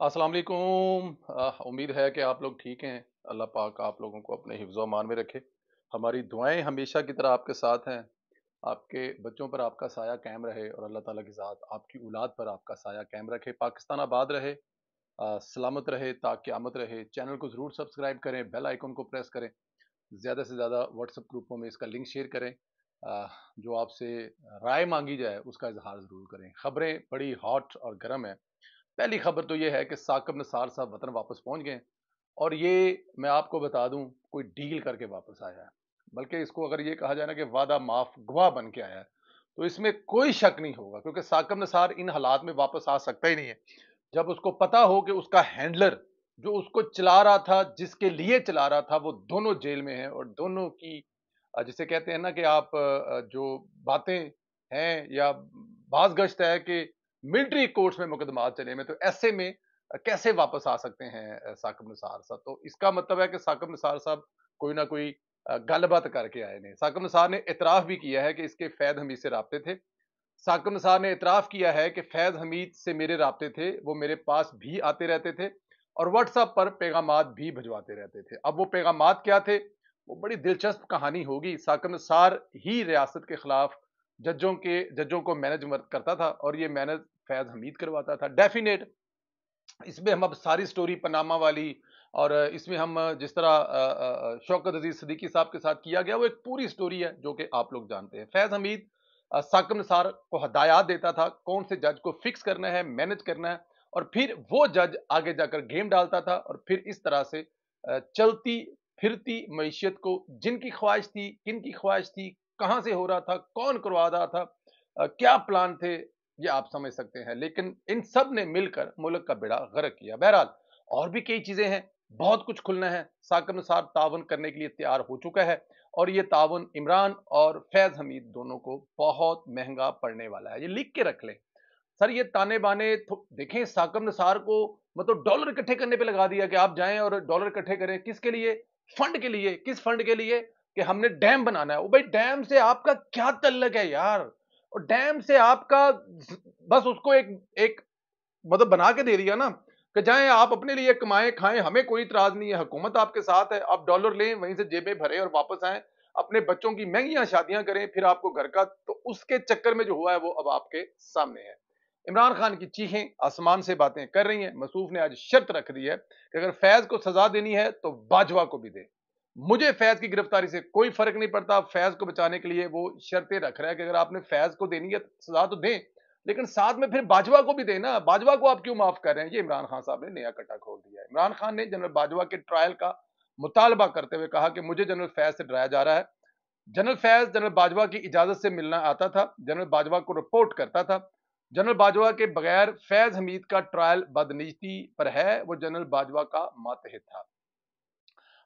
السلام علیکم۔ امید ہے کہ آپ لوگ ٹھیک ہیں۔ اللہ پاک آپ لوگوں کو اپنے حفظ و امان میں رکھے۔ ہماری دعائیں ہمیشہ کی طرح آپ کے ساتھ ہیں۔ آپ کے بچوں پر آپ کا سایہ قائم رہے اور اللہ تعالیٰ کی ذات آپ کی اولاد پر آپ کا سایہ قائم رکھے۔ پاکستان آباد رہے سلامت رہے تا قیامت رہے۔ چینل کو ضرور سبسکرائب کریں، بیل آئیکن کو پریس کریں۔ زیادہ سے زیادہ واٹس اپ گروپوں میں اس کا لنک شیئر کریں۔ جو آپ سے رائے مانگی جائے، اس کا اظہار ضرور کریں۔ خبریں بڑی ہاٹ اور گرم ہیں۔ پہلی خبر تو یہ ہے کہ ثاقب نثار صاحب وطن واپس پہنچ گئے اور یہ میں آپ کو بتا دوں، کوئی ڈیل کر کے واپس آیا ہے۔ بلکہ اس کو اگر یہ کہا جائے نا کہ وعدہ معاف گواہ بن کے آیا ہے، تو اس میں کوئی شک نہیں ہوگا، کیونکہ ثاقب نثار ان حالات میں واپس آ سکتا ہی نہیں ہے۔ جب اس کو پتا ہو کہ اس کا ہینڈلر جو اس کو چلا رہا تھا، جس کے لیے چلا رہا تھا، وہ دونوں جیل میں ہیں اور دونوں کی، جسے کہتے ہیں نا کہ آپ، جو باتیں ہیں یا بعض گشت ہے کہ ملٹری کورٹس میں مقدمات چلے میں تو ایسے میں کیسے واپس آ سکتے ہیں ثاقب نثار صاحب؟ تو اس کا مطلب ہے کہ ثاقب نثار صاحب کوئی نہ کوئی گل بات کر کے آئے نے ثاقب نثار نے اعتراف بھی کیا ہے کہ اس کے فیض حمید سے رابطے تھے۔ ثاقب نثار نے اعتراف کیا ہے کہ فیض حمید سے میرے رابطے تھے، وہ میرے پاس بھی آتے رہتے تھے اور واٹس ایپ پر پیغامات بھی بھجواتے رہتے تھے۔ اب وہ پیغامات کیا تھے؟ وہ بڑی دلچسپ کہانی ہوگی۔ ثاقب نثار ہی ریاست کے خلاف ججوں کے، ججوں کو مینج کرتا تھا اور یہ مینج فیض حمید کرواتا تھا۔ ڈیفینیٹ اس میں ہم اب ساری سٹوری پناما والی اور اس میں ہم جس طرح شوکت عزیز صدیقی صاحب کے ساتھ کیا گیا، وہ ایک پوری سٹوری ہے جو کہ آپ لوگ جانتے ہیں۔ فیض حمید ساکم نثار کو ہدایات دیتا تھا، کون سے جج کو فکس کرنا ہے مینج کرنا ہے، اور پھر وہ جج آگے جا کر گیم ڈالتا تھا اور پھر اس طرح سے چلتی پھرتی معیشت کو جن کی خواہش تھی، کن کی خواہش تھی، کہاں سے ہو رہا تھا، کون کروا رہا تھا کیا پلان تھے یہ آپ سمجھ سکتے ہیں۔ لیکن ان سب نے مل کر ملک کا بیڑا غرق کیا۔ بہرحال اور بھی کئی چیزیں ہیں۔ بہت کچھ کھلنا ہے۔ ساکر نصار تعاون کرنے کے لیے تیار ہو چکا ہے اور یہ تعاون عمران اور فیض حمید دونوں کو بہت مہنگا پڑنے والا ہے۔ یہ لکھ کے رکھ لیں۔ سر، یہ تانے بانے دیکھیں ساکم نصار کو مطلب ڈالر اکٹھے کرنے پہ لگا دیا کہ آپ جائیں اور ڈالر اکٹھے کریں۔ کس کے لیے؟ فنڈ کے لیے۔ کس فنڈ کے لیے؟ کہ ہم نے ڈیم بنانا ہے۔ وہ بھائی، ڈیم سے آپ کا کیا تعلق ہے یار؟ اور ڈیم سے آپ کا بس اس کو ایک ایک مطلب بنا کے دے دیا نا کہ جائیں آپ اپنے لیے کمائیں، کھائیں، ہمیں کوئی اعتراض نہیں ہے، حکومت آپ کے ساتھ ہے، آپ ڈالر لیں، وہیں سے جیبیں بھرے اور واپس آئیں، اپنے بچوں کی مہنگیاں شادیاں کریں، پھر آپ کو گھر کا، تو اس کے چکر میں جو ہوا ہے وہ اب آپ کے سامنے ہے۔ عمران خان کی چیخیں آسمان سے باتیں کر رہی ہیں، مصوف نے آج شرط رکھ دی ہے کہ اگر فیض کو سزا دینی ہے تو باجوہ کو بھی دے۔ مجھے فیض کی گرفتاری سے کوئی فرق نہیں پڑتا، فیض کو بچانے کے لیے وہ شرطیں رکھ رہا ہے کہ اگر آپ نے فیض کو دینی ہے، سزا تو دیں، لیکن ساتھ میں پھر باجوہ کو بھی دیں نا۔ باجوہ کو آپ کیوں معاف کر رہے ہیں؟ یہ عمران خان صاحب نے نیا کٹا کھول دیا ہے۔ عمران خان نے جنرل باجوہ کے ٹرائل کا مطالبہ کرتے ہوئے کہا کہ مجھے جنرل فیض سے ڈرایا جا رہا ہے۔ جنرل فیض جنرل باجوہ کی اجازت سے ملنا آتا تھا، جنرل باجوہ کو رپورٹ کرتا تھا۔ جنرل باجوہ کے بغیر فیض حمید کا ٹرائل بدنیتی پر ہے، وہ جنرل باجوہ کا ماتحت تھا۔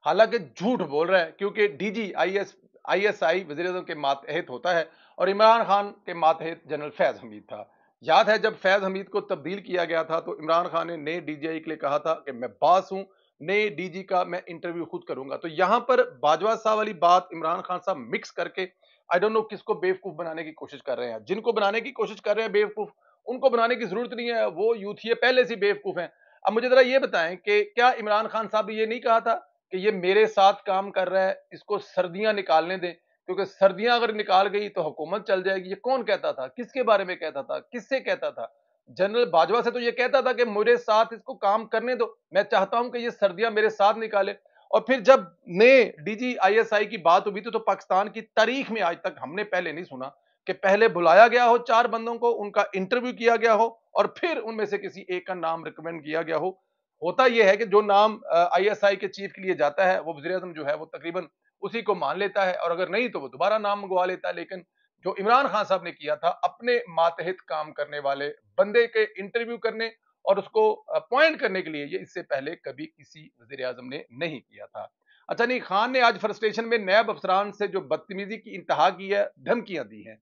حالانکہ جھوٹ بول رہا ہے، کیونکہ D G I S I S I وزیر اعظم کے ماتحت ہوتا ہے اور عمران خان کے ماتحت جنرل فیض حمید تھا۔ یاد ہے جب فیض حمید کو تبدیل کیا گیا تھا تو عمران خان نے نئے ڈی جی آئی کے لیے کہا تھا کہ میں باس ہوں، نئے ڈی جی کا میں انٹرویو خود کروں گا۔ تو یہاں پر باجوہ صاحب والی بات عمران خان صاحب مکس کر کے آئی ڈونٹ نو کس کو بیوقوف بنانے کی کوشش کر رہے ہیں۔ جن کو بنانے کی کوشش کر رہے ہیں بیوقوف، ان کو بنانے کی ضرورت نہیں ہے، وہ یوتھی پہلے سے بیوقوف ہیں۔ اب مجھے ذرا یہ بتائیں کہ کیا عمران خان صاحب یہ نہیں کہا تھا؟ کہ یہ میرے ساتھ کام کر رہا ہے، اس کو سردیاں نکالنے دیں۔ کیونکہ سردیاں اگر نکال گئی تو حکومت چل جائے گی۔ یہ کون کہتا تھا؟ کس کے بارے میں کہتا تھا؟ کس سے کہتا تھا؟ جنرل باجوہ سے تو یہ کہتا تھا کہ میرے ساتھ اس کو کام کرنے دو۔ میں چاہتا ہوں کہ یہ سردیاں میرے ساتھ نکالے۔ اور پھر جب نئے ڈی جی آئی ایس آئی کی بات ہوئی تو پاکستان کی تاریخ میں آج تک ہم نے پہلے نہیں سنا کہ پہلے بلایا گیا ہو چار بندوں کو، ان کا انٹرویو کیا گیا ہو اور پھر ان میں سے کسی ایک کا نام ریکمینڈ کیا گیا ہو۔ ہوتا یہ ہے کہ جو نام آئی ایس آئی کے چیف کے لیے جاتا ہے، وہ وزیر اعظم جو ہے وہ تقریباً اسی کو مان لیتا ہے اور اگر نہیں تو وہ دوبارہ نام منگوا لیتا ہے، لیکن جو عمران خان صاحب نے کیا تھا، اپنے ماتحت کام کرنے والے بندے کے انٹرویو کرنے اور اس کو اپوائنٹ کرنے کے لیے یہ اس سے پہلے کبھی کسی وزیر اعظم نے نہیں کیا تھا۔ اچھا نہیں خان نے آج فرسٹریشن میں نیب افسران سے جو بدتمیزی کی انتہا کی ہے، دھمکیاں دی ہیں۔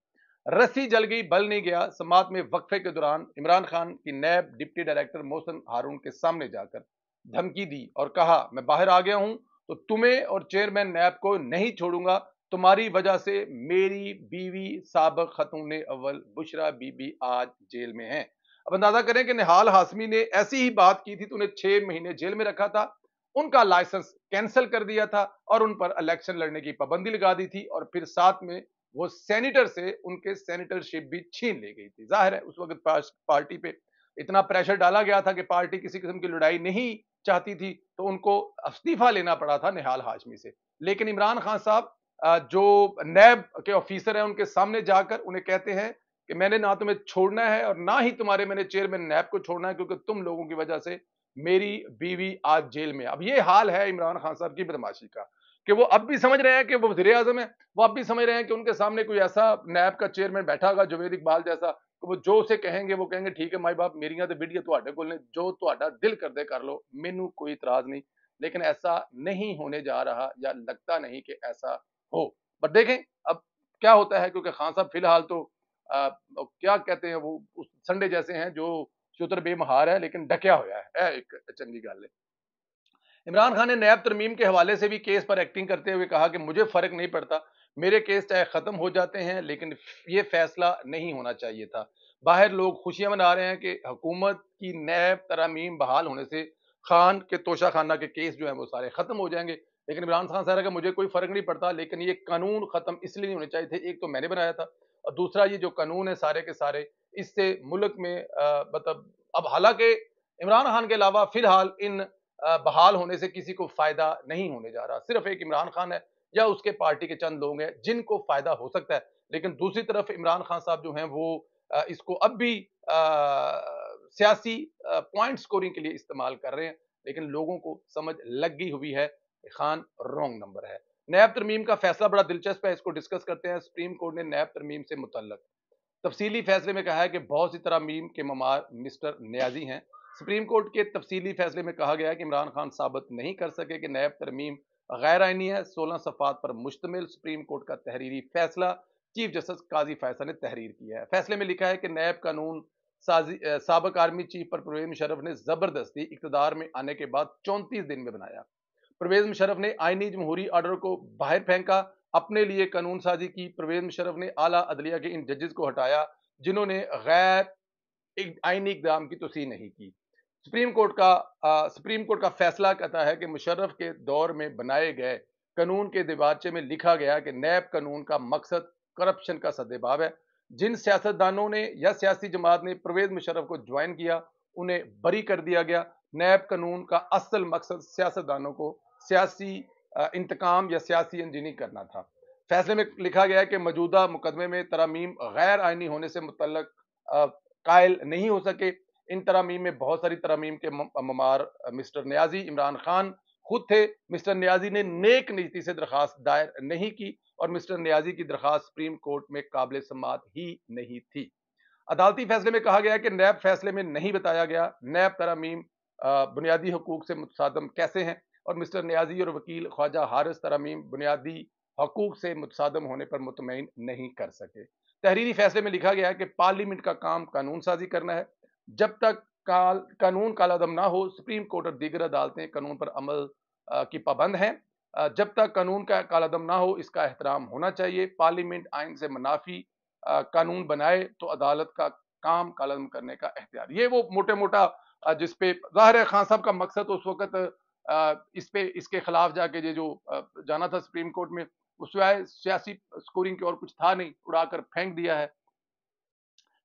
رسی جل گئی، بل نہیں گیا۔ سماعت میں وقفے کے دوران عمران خان کی NAB deputy director Mohsin Haroon کے سامنے جا کر دھمکی دی اور کہا، میں باہر آ گیا ہوں تو تمہیں اور چیئرمین نیب کو نہیں چھوڑوں گا۔ تمہاری وجہ سے میری بیوی سابق خاتون اول بشرا بی بی آج جیل میں ہیں۔ اب اندازہ کریں کہ نحال ہاسمی نے ایسی ہی بات کی تھی تو انہیں چھ مہینے جیل میں رکھا تھا۔ ان کا لائسنس کینسل کر دیا تھا اور ان پر الیکشن لڑنے کی پابندی لگا دی تھی اور پھر ساتھ میں وہ سینیٹر سے ان کے سینیٹر شپ بھی چھین لے گئی تھی۔ ظاہر ہے، اس وقت پارٹی پہ اتنا پریشر ڈالا گیا تھا کہ پارٹی کسی قسم کی لڑائی نہیں چاہتی تھی، تو ان کو استعفیٰ لینا پڑا تھا نہال ہاشمی سے۔ لیکن عمران خان صاحب جو نیب کے آفیسر ہیں، ان کے سامنے جا کر انہیں کہتے ہیں کہ میں نے نہ تمہیں چھوڑنا ہے اور نہ ہی تمہارے میں نے چیئرمین نیب کو چھوڑنا ہے کیونکہ تم لوگوں کی وجہ سے میری بیوی آج جیل میں اب یہ حال ہے عمران خان صاحب کی بدماشی کا۔ کہ وہ اب بھی سمجھ رہے ہیں کہ وہ وزیر اعظم ہے وہ اب بھی سمجھ رہے ہیں کہ ان کے سامنے کوئی ایسا نیب کا چیئرمین بیٹھا ہوگا جوید اقبال جیسا، کہ وہ جو اسے کہیں گے، وہ کہیں گے، ٹھیک ہے مائی باپ، میری تو ویڈیو تو کول نے، جو تو دل کر دے کر لو مینو کوئی اعتراض نہیں۔ لیکن ایسا نہیں ہونے جا رہا یا لگتا نہیں کہ ایسا ہو۔ بٹ دیکھیں، اب کیا ہوتا ہے، کیونکہ خان صاحب فی الحال تو کیا کہتے ہیں، وہ سنڈے جیسے ہیں، جو شتر بے مہار ہے، لیکن ڈکیا ہوا ہے۔ ایک چنگی گل ہے۔ عمران خان نے نیب ترمیم کے حوالے سے بھی کیس پر ایکٹنگ کرتے ہوئے کہا کہ مجھے فرق نہیں پڑتا، میرے کیس چاہے ختم ہو جاتے ہیں، لیکن یہ فیصلہ نہیں ہونا چاہیے تھا۔ باہر لوگ خوشیاں منا رہے ہیں کہ حکومت کی نیب ترامیم بحال ہونے سے خان کے توشہ خانہ کے کیس جو ہیں وہ سارے ختم ہو جائیں گے۔ لیکن عمران خان صاحب کہ مجھے کوئی فرق نہیں پڑتا، لیکن یہ قانون ختم اس لیے نہیں ہونے چاہیے تھے، ایک تو میں نے بنایا تھا اور دوسرا یہ جو قانون ہے سارے کے سارے، اس سے ملک میں مطلب اب حالانکہ عمران خان کے علاوہ فی الحال ان بحال ہونے سے کسی کو فائدہ نہیں ہونے جا رہا۔ صرف ایک عمران خان ہے یا اس کے پارٹی کے چند لوگ ہیں جن کو فائدہ ہو سکتا ہے، لیکن دوسری طرف عمران خان صاحب جو ہیں وہ اس کو اب بھی سیاسی پوائنٹ سکورنگ کے لیے استعمال کر رہے ہیں، لیکن لوگوں کو سمجھ لگ گئی ہوئی ہے کہ خان رونگ نمبر ہے۔ نیب ترمیم کا فیصلہ بڑا دلچسپ ہے، اس کو ڈسکس کرتے ہیں۔ سپریم کورٹ نے نیب ترمیم سے متعلق تفصیلی فیصلے میں کہا ہے کہ بہت سی ترمیم کے ممار مسٹر نیازی ہیں۔ سپریم کورٹ کے تفصیلی فیصلے میں کہا گیا کہ عمران خان ثابت نہیں کر سکے کہ نیب ترمیم غیر آئینی ہے۔ سولہ صفات پر مشتمل سپریم کورٹ کا تحریری فیصلہ چیف جسٹس قاضی فیصل نے تحریر کیا ہے۔ فیصلے میں لکھا ہے کہ نیب قانون سابق آرمی چیف پر پرویز مشرف نے زبردستی اقتدار میں آنے کے بعد چونتیس دن میں بنایا۔ پرویز مشرف نے آئینی جمہوری آرڈر کو باہر پھینکا۔ اپنے لیے قانون سازی کی پرویز مشرف نے اعلیٰ عدلیہ کے ان ججز کو ہٹایا جنہوں نے غیر آئینی اقدام کی توسیع نہیں کی۔ سپریم کورٹ کا سپریم کورٹ کا فیصلہ کہتا ہے کہ مشرف کے دور میں بنائے گئے قانون کے دیواچے میں لکھا گیا کہ نیب قانون کا مقصد کرپشن کا باب ہے۔ جن سیاستدانوں نے یا سیاسی جماعت نے پرویز مشرف کو جوائن کیا، انہیں بری کر دیا گیا۔ نیب قانون کا اصل مقصد سیاستدانوں کو سیاسی انتقام یا سیاسی انجینئر کرنا تھا۔ فیصلے میں لکھا گیا ہے کہ موجودہ مقدمے میں ترامیم غیر آئینی ہونے سے متعلق قائل نہیں ہو سکے۔ ان ترامیم میں بہت ساری ترامیم کے ممار، مسٹر نیازی عمران خان خود تھے۔ مسٹر نیازی نے نیک نیتی سے درخواست دائر نہیں کی اور مسٹر نیازی کی درخواست سپریم کورٹ میں قابل سماعت ہی نہیں تھی۔ عدالتی فیصلے میں کہا گیا کہ نیب فیصلے میں نہیں بتایا گیا نیب ترامیم بنیادی حقوق سے متصادم کیسے ہیں اور مسٹر نیازی اور وکیل خواجہ حارث ترامیم بنیادی حقوق سے متصادم ہونے پر مطمئن نہیں کر سکے۔ تحریری فیصلے میں لکھا گیا ہے کہ پارلیمنٹ کا کام قانون سازی کرنا ہے۔ جب تک قانون کالا دم نہ ہو، سپریم کورٹ اور دیگر عدالتیں قانون پر عمل کی پابند ہیں۔ جب تک قانون کا کالعدم نہ ہو، اس کا احترام ہونا چاہیے۔ پارلیمنٹ آئین سے منافی قانون بنائے تو عدالت کا کام کالعدم کرنے کا اختیار۔ یہ وہ موٹے موٹا جس پہ ظاہر خان صاحب کا مقصد اس وقت اس پہ، اس کے خلاف جا کے جو جانا تھا سپریم کورٹ میں، اس سیاسی سکورنگ کے اور کچھ تھا نہیں، اڑا کر پھینک دیا ہے۔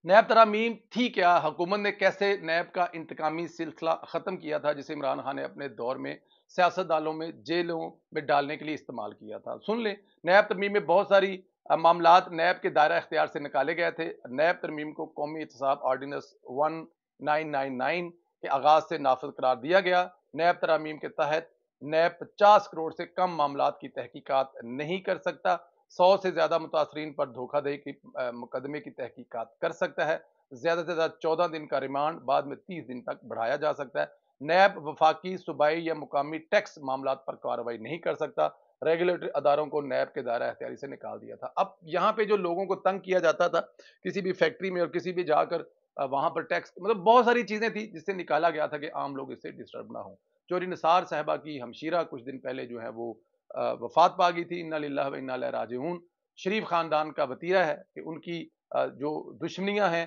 نیب ترامیم تھی کیا حکومت نے کیسے نیب کا انتقامی سلسلہ ختم کیا تھا، جسے عمران خان نے اپنے دور میں سیاست دالوں میں جیلوں میں ڈالنے کے لیے استعمال کیا تھا۔ سن لیں، نیب ترمیم میں بہت ساری معاملات نیب کے دائرہ اختیار سے نکالے گئے تھے۔ نیب ترمیم کو قومی احتساب ordinance one nine nine nine کے آغاز سے نافذ قرار دیا گیا۔ نیب ترامیم کے تحت نیب پچاس کروڑ سے کم معاملات کی تحقیقات نہیں کر سکتا۔ سو سے زیادہ متاثرین پر دھوکہ دہی کی مقدمے کی تحقیقات کر سکتا ہے۔ زیادہ سے زیادہ چودہ دن کا ریمانڈ بعد میں تیس دن تک بڑھایا جا سکتا ہے۔ نیب، وفاقی، صوبائی یا مقامی ٹیکس معاملات پر کارروائی نہیں کر سکتا۔ ریگولیٹری اداروں کو نیب کے دائرہ اختیاری سے نکال دیا تھا۔ اب یہاں پہ جو لوگوں کو تنگ کیا جاتا تھا، کسی بھی فیکٹری میں اور کسی بھی جا کر وہاں پر ٹیکس مطلب بہت ساری چیزیں تھیں جس سے نکالا گیا تھا کہ عام لوگ اس سے ڈسٹرب نہ ہوں۔ چوری نثار صاحبہ کی ہمشیرہ کچھ دن پہلے جو ہے وہ وفات پا گئی تھی ان للہ و راجعون۔ شریف خاندان کا وطیرہ ہے کہ ان کی جو دشمنیاں ہیں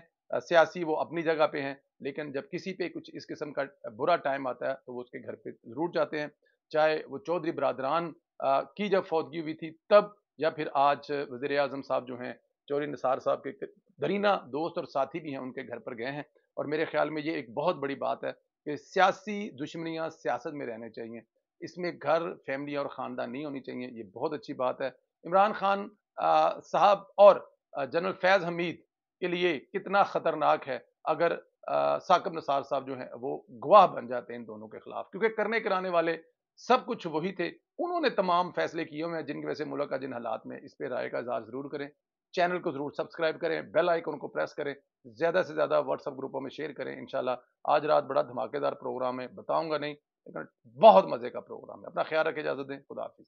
سیاسی، وہ اپنی جگہ پہ ہیں۔ لیکن جب کسی پہ کچھ اس قسم کا برا ٹائم آتا ہے تو وہ اس کے گھر پہ ضرور جاتے ہیں۔ چاہے وہ چودھری برادران کی جب فوتگی ہوئی تھی تب، یا پھر آج وزیر اعظم صاحب جو ہیں، چوری نثار صاحب کے درینہ دوست اور ساتھی بھی ہیں، ان کے گھر پر گئے ہیں۔ اور میرے خیال میں یہ ایک بہت بڑی بات ہے کہ سیاسی دشمنیاں سیاست میں رہنے چاہیے اس میں گھر فیملی اور خاندان نہیں ہونی چاہیے، یہ بہت اچھی بات ہے۔ عمران خان صاحب اور جنرل فیض حمید کے لیے کتنا خطرناک ہے۔ اگر ثاقب نثار صاحب جو ہیں، وہ گواہ بن جاتے ہیں ان دونوں کے خلاف۔ کیونکہ کرنے کرانے والے سب کچھ وہی تھے۔ انہوں نے تمام فیصلے کیے ہوئے ہیں، جن کی وجہ سے ملک کا جن حالات میں اس پہ رائے کا اظہار ضرور کریں۔ چینل کو ضرور سبسکرائب کریں، بیل آئیکن کو پریس کریں، زیادہ سے زیادہ واٹس اپ گروپوں میں شیئر کریں۔ انشاءاللہ آج رات بڑا دھماکے دار پروگرام ہے، بتاؤں گا نہیں۔ بہت مزے کا پروگرام ہے۔ اپنا خیال رکھے اجازت دیں۔ خدا حافظ۔